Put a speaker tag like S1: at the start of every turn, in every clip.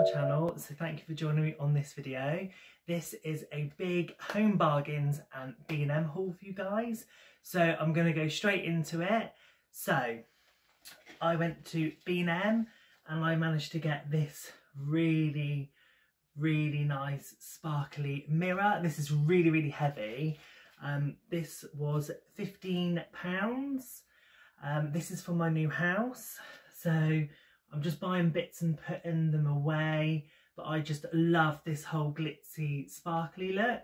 S1: my channel, so thank you for joining me on this video. This is a big home bargains and B&M haul for you guys. So I'm going to go straight into it. So I went to B&M and I managed to get this really, really nice sparkly mirror. This is really, really heavy. Um, this was £15. Um, this is for my new house. So I'm just buying bits and putting them away. But I just love this whole glitzy, sparkly look.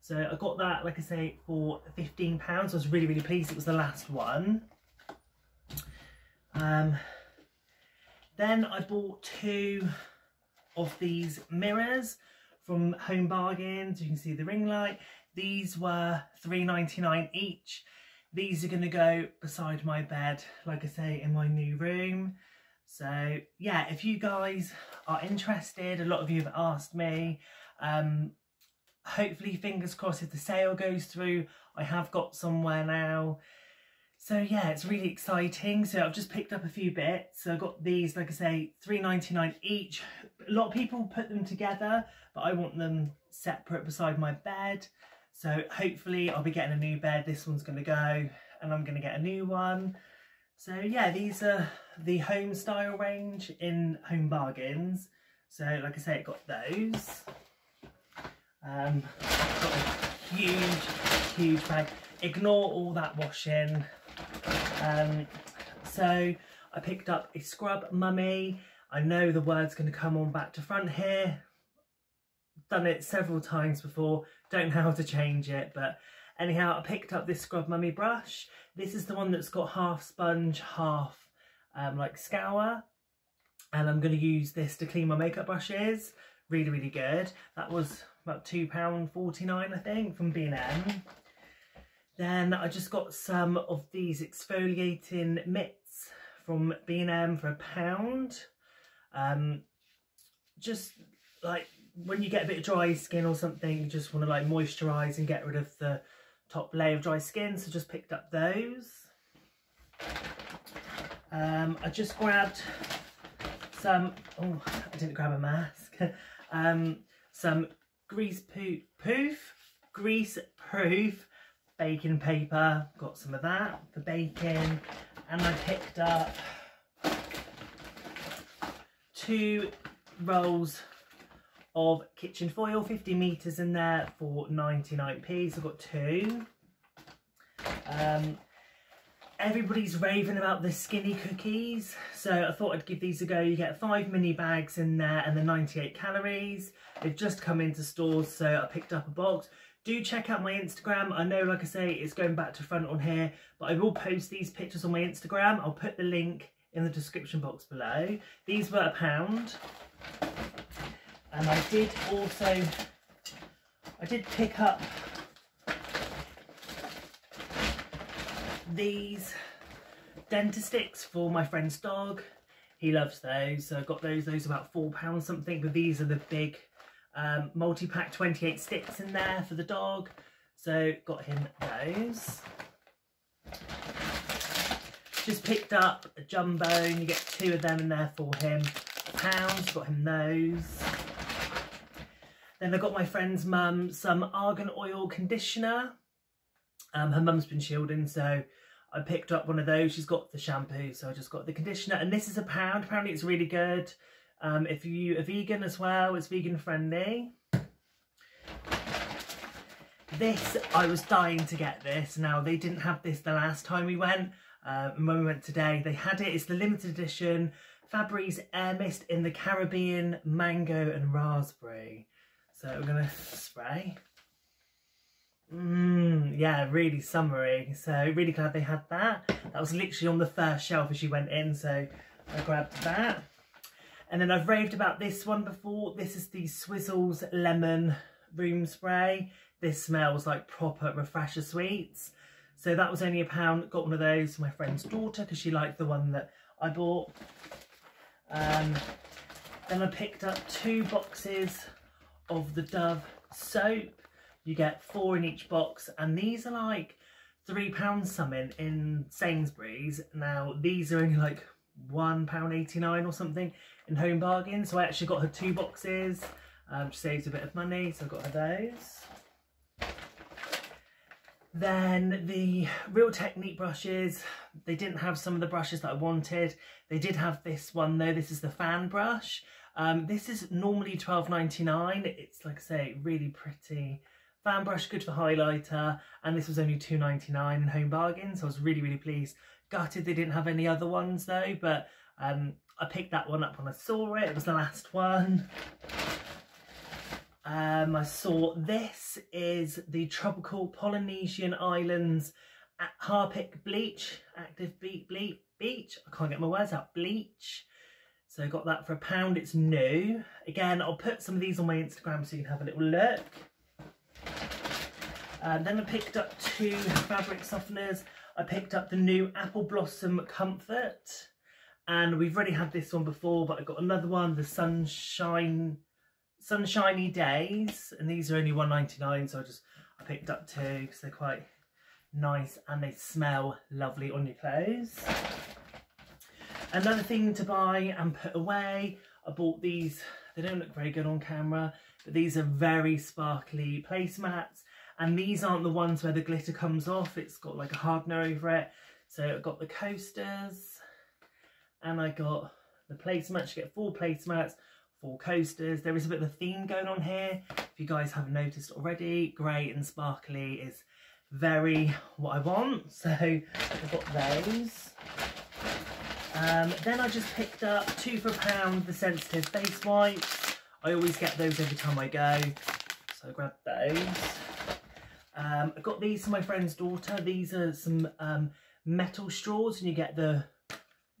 S1: So I got that, like I say, for £15. I was really, really pleased. It was the last one. Um, then I bought two of these mirrors from Home Bargains. You can see the ring light. These were three ninety nine each. These are going to go beside my bed, like I say, in my new room. So yeah, if you guys are interested, a lot of you have asked me, um, hopefully fingers crossed if the sale goes through, I have got somewhere now. So yeah, it's really exciting. So I've just picked up a few bits. So I got these, like I say, three ninety nine each. A lot of people put them together, but I want them separate beside my bed. So hopefully I'll be getting a new bed. This one's going to go and I'm going to get a new one. So yeah, these are the home style range in Home Bargains. So like I say, it got those. Um, got a huge, huge bag. Ignore all that washing. Um, so I picked up a Scrub Mummy. I know the word's going to come on back to front here. Done it several times before. Don't know how to change it, but anyhow, I picked up this Scrub Mummy brush. This is the one that's got half sponge, half um, like scour. And I'm going to use this to clean my makeup brushes. Really, really good. That was about £2.49, I think, from B&M. Then I just got some of these exfoliating mitts from B&M for a pound. Um, just like when you get a bit of dry skin or something, you just want to like moisturise and get rid of the top layer of dry skin. So just picked up those. Um, I just grabbed some, oh, I didn't grab a mask. um, some grease poof, poof, grease proof baking paper. Got some of that for baking. And I picked up two rolls of kitchen foil, 50 metres in there for 99p. So I've got two. Um, everybody's raving about the skinny cookies. So I thought I'd give these a go. You get five mini bags in there and the 98 calories. They've just come into stores, so I picked up a box. Do check out my Instagram. I know, like I say, it's going back to front on here, but I will post these pictures on my Instagram. I'll put the link in the description box below. These were a pound. And I did also, I did pick up these Dentastix for my friend's dog. He loves those, so I got those. Those about four pounds something, but these are the big um, multi-pack 28 sticks in there for the dog. So got him those. Just picked up a jumbo and you get two of them in there for him. Pounds, got him those. Then I got my friend's mum some argan oil conditioner. Um, her mum's been shielding, so I picked up one of those. She's got the shampoo, so I just got the conditioner. And this is a pound. Apparently it's really good. Um, if you are vegan as well, it's vegan friendly. This, I was dying to get this. Now, they didn't have this the last time we went. Uh, when we went today, they had it. It's the limited edition Febreze Air Mist in the Caribbean Mango and Raspberry. So we're going to spray. Mmm, yeah, really summery. So really glad they had that. That was literally on the first shelf as you went in, so I grabbed that. And then I've raved about this one before. This is the Swizzles Lemon Room Spray. This smells like proper refresher sweets. So that was only a pound. Got one of those for my friend's daughter because she liked the one that I bought. Um, then I picked up two boxes of the Dove soap. You get four in each box and these are like three pounds something in Sainsbury's. Now these are only like £1.89 or something in Home Bargain. So I actually got her two boxes, um, which saves a bit of money. So I got her those. Then the Real Technique brushes, they didn't have some of the brushes that I wanted. They did have this one though, this is the fan brush. Um, this is normally twelve ninety nine. It's like I say, really pretty fan brush, good for highlighter. And this was only two ninety nine in Home Bargain, so I was really, really pleased. Gutted they didn't have any other ones though, but um, I picked that one up when I saw it. It was the last one. Um, I saw this is the Tropical Polynesian Islands Harpic Bleach, Active Beat Bleach. I can't get my words out, bleach. So I got that for a pound, it's new. Again, I'll put some of these on my Instagram so you can have a little look. Um, then I picked up two fabric softeners. I picked up the new Apple Blossom Comfort. And we've already had this one before, but I got another one, the Sunshine sunshiny days and these are only 1.99 so I just I picked up two because they're quite nice and they smell lovely on your clothes. Another thing to buy and put away, I bought these, they don't look very good on camera, but these are very sparkly placemats and these aren't the ones where the glitter comes off, it's got like a hardener over it. So I got the coasters and I got the placemats, you get four placemats four coasters. There is a bit of a theme going on here. If you guys haven't noticed already, grey and sparkly is very what I want. So I've got those. Um, then I just picked up two for a pound, the sensitive face wipes. I always get those every time I go. So I grabbed those. Um, I got these for my friend's daughter. These are some um, metal straws and you get the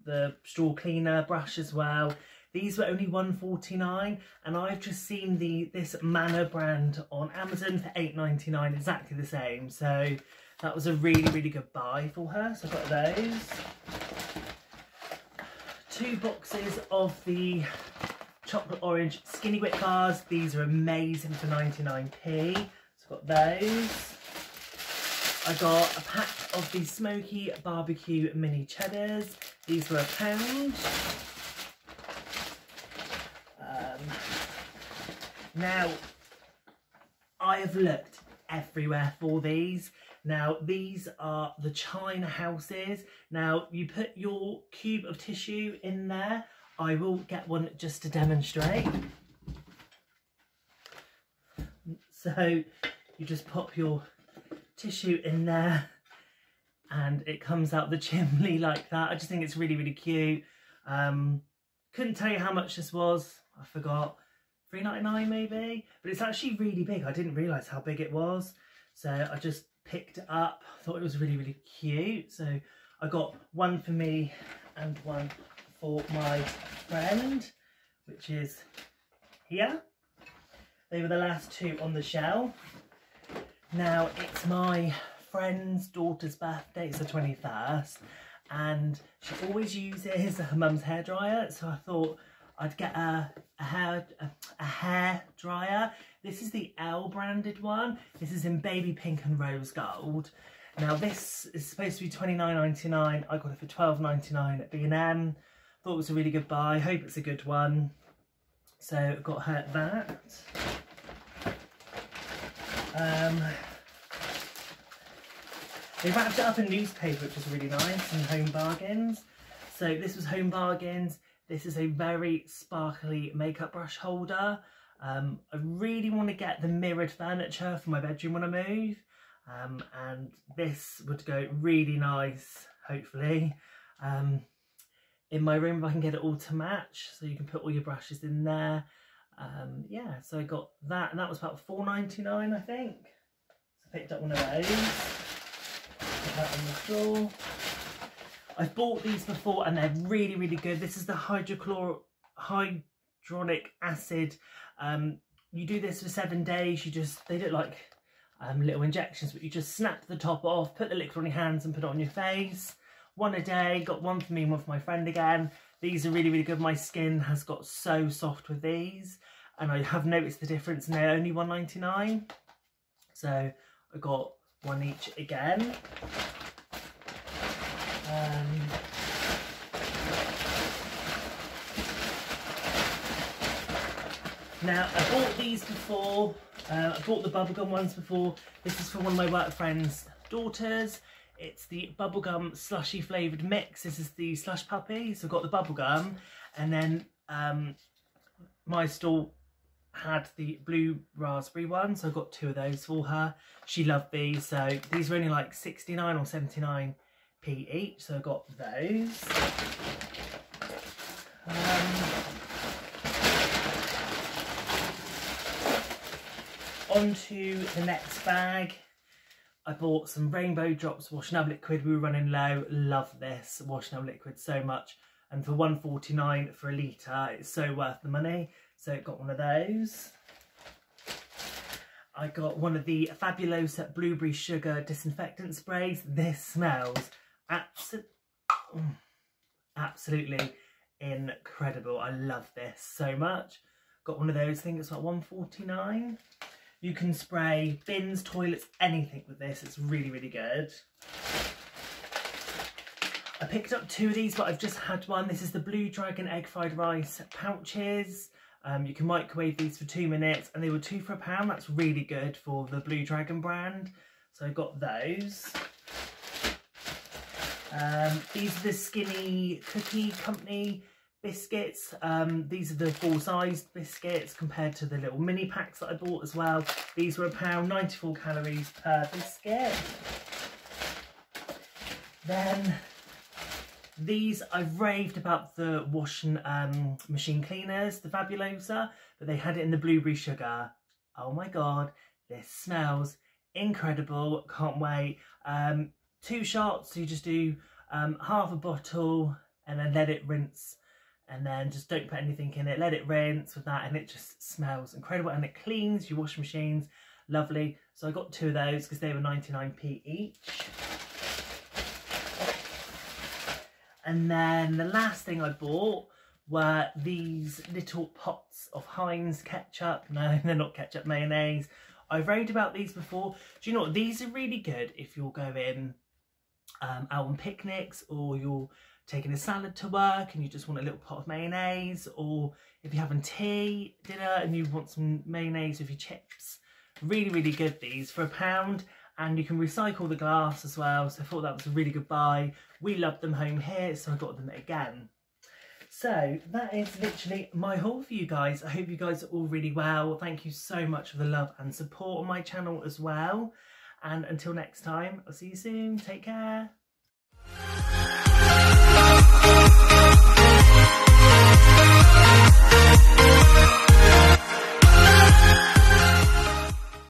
S1: the straw cleaner brush as well. These were only 149 and I've just seen the this Manor brand on Amazon for 8.99, exactly the same. So that was a really, really good buy for her. So I got those. Two boxes of the chocolate orange skinny whip bars. These are amazing for 99p. So I got those. I got a pack of the smoky barbecue mini cheddars. These were a pound. Um, now, I have looked everywhere for these. Now, these are the China houses. Now, you put your cube of tissue in there. I will get one just to demonstrate. So, you just pop your tissue in there and it comes out the chimney like that. I just think it's really, really cute. Um, couldn't tell you how much this was. I forgot. 3.99 maybe but it's actually really big I didn't realize how big it was so I just picked it up. Thought it was really really cute. So I got one for me and one for my friend which is here. They were the last two on the shelf now it's my friend's daughter's birthday it's the 21st and she always uses her mum's hairdryer so I thought I'd get a, a hair a, a, hair dryer. This is the L branded one. This is in baby pink and rose gold. Now this is supposed to be twenty nine ninety nine. I got it for twelve ninety nine at B&M. Thought it was a really good buy. Hope it's a good one. So got her that. Um, they wrapped it up in newspaper, which was really nice, and home bargains. So this was home bargains. This is a very sparkly makeup brush holder. Um, I really want to get the mirrored furniture for my bedroom when I move. Um, and this would go really nice, hopefully, um, in my room if I can get it all to match. So you can put all your brushes in there. Um, yeah, so I got that, and that was about four ninety nine, I think. So I picked up one of those. Put that on the floor. I've bought these before and they're really, really good. This is the hydrochlor hydronic acid. Um, you do this for seven days. You just, they look like um, little injections, but you just snap the top off, put the liquid on your hands and put it on your face. One a day, got one for me and one for my friend again. These are really, really good. My skin has got so soft with these and I have noticed the difference and they're only 1.99. So I got one each again. Um, Now, I bought these before. Uh, I bought the bubblegum ones before. This is for one of my work friends' daughters. It's the bubblegum slushy flavoured mix. This is the Slush Puppie. So I've got the bubblegum and then um, my store had the blue raspberry one. So I got two of those for her. She loved these. So these were only like 69 or 79p each. So I got those. Um, on to the next bag. I bought some Rainbow Drops washing up liquid. We were running low. Love this washing up liquid so much. And for 1.49 for a litre, it's so worth the money. So got one of those. I got one of the Fabulosa Blueberry Sugar Disinfectant Sprays. This smells abso mm, absolutely incredible. I love this so much. Got one of those, I think it's like 149. You can spray bins, toilets, anything with this. It's really, really good. I picked up two of these, but I've just had one. This is the Blue Dragon Egg Fried Rice pouches. Um, you can microwave these for two minutes and they were two for a pound. That's really good for the Blue Dragon brand. So I got those. Um, these are the Skinny Cookie Company biscuits. Um, these are the full-sized biscuits compared to the little mini packs that I bought as well. These were a pound, 94 calories per biscuit. Then these, I've raved about the washing um, machine cleaners, the Fabulosa, but they had it in the blueberry sugar. Oh my God, this smells incredible. Can't wait. Um, two shots, you just do um, half a bottle and then let it rinse and then just don't put anything in it. Let it rinse with that and it just smells incredible and it cleans your washing machines. Lovely. So I got two of those because they were 99p each. And then the last thing I bought were these little pots of Heinz ketchup. No, they're not ketchup, mayonnaise. I've raved about these before. Do you know what? These are really good if you're going um, out on picnics or you're taking a salad to work and you just want a little pot of mayonnaise or if you're having tea, dinner and you want some mayonnaise with your chips. Really, really good these for a pound and you can recycle the glass as well. So I thought that was a really good buy. We love them home here, so I got them again. So that is literally my haul for you guys. I hope you guys are all really well. Thank you so much for the love and support on my channel as well. And until next time, I'll see you soon. Take care.